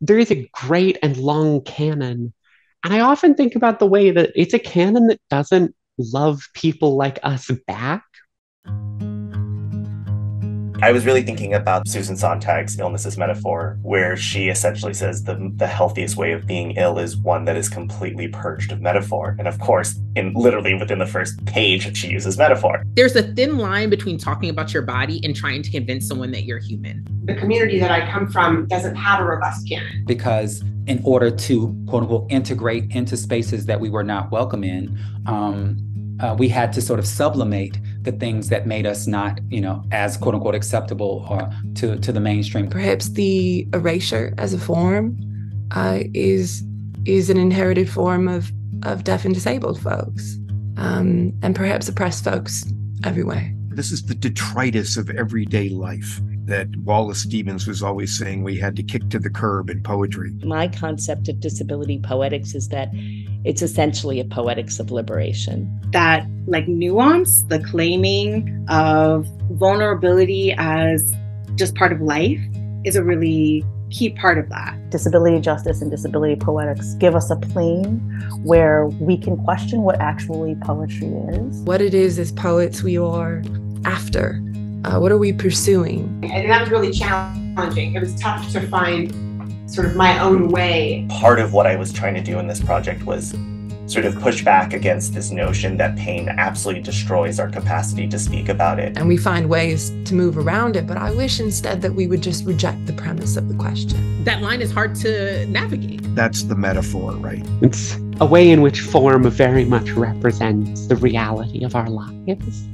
there is a great and long canon. And I often think about the way that it's a canon that doesn't love people like us back. I was really thinking about Susan Sontag's Illness as Metaphor, where she essentially says the, the healthiest way of being ill is one that is completely purged of metaphor. And of course, in literally within the first page, she uses metaphor. There's a thin line between talking about your body and trying to convince someone that you're human. The community that I come from doesn't have a robust canon. Because in order to quote unquote integrate into spaces that we were not welcome in, um, uh, we had to sort of sublimate the things that made us not, you know, as quote unquote acceptable or to to the mainstream. Perhaps the erasure as a form uh, is is an inherited form of of deaf and disabled folks, um, and perhaps oppressed folks everywhere. This is the detritus of everyday life that Wallace Stevens was always saying we had to kick to the curb in poetry. My concept of disability poetics is that it's essentially a poetics of liberation. That, like, nuance, the claiming of vulnerability as just part of life is a really key part of that. Disability justice and disability poetics give us a plane where we can question what actually poetry is. What it is as poets we are after. Uh, what are we pursuing? And that was really challenging. It was tough to find sort of my own mm-hmm. way. Part of what I was trying to do in this project was sort of push back against this notion that pain absolutely destroys our capacity to speak about it. And we find ways to move around it, but I wish instead that we would just reject the premise of the question. That line is hard to navigate. That's the metaphor, right? It's a way in which form very much represents the reality of our lives.